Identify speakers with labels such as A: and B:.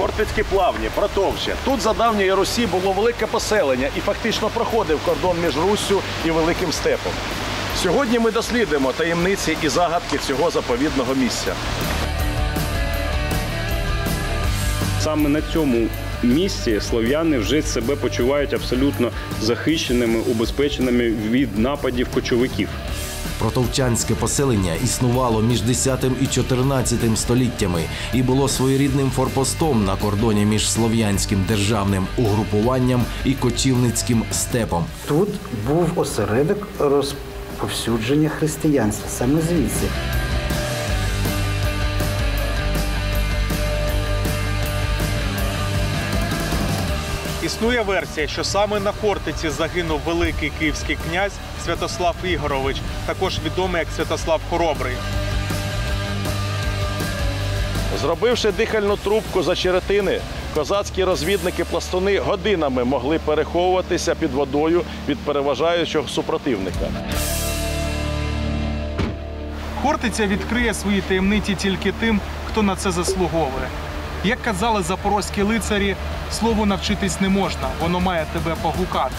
A: Хортицькі плавні, Протовче. Тут за давньої Русі було велике поселення і фактично проходив кордон між Руссю і Великим Степом. Сьогодні ми дослідимо таємниці і загадки цього заповідного місця.
B: Саме на цьому місці слов'яни вже себе почувають абсолютно захищеними, убезпеченими від нападів кочовиків.
C: Протовчанське поселення існувало між 10 і 14 століттями і було своєрідним форпостом на кордоні між слов'янським державним угрупуванням і кочівницьким степом.
D: Тут був осередок розповсюдження християнства, саме звідси.
E: Існує версія, що саме на Хортиці загинув великий київський князь Святослав Ігорович, також відомий як Святослав Хоробрий.
A: Зробивши дихальну трубку за черетини, козацькі розвідники-пластуни годинами могли переховуватися під водою від переважаючого супротивника.
E: Хортиця відкриє свої таємниці тільки тим, хто на це заслуговує. Як казали запорозькі лицарі, слову навчитись не можна, воно має тебе погукати.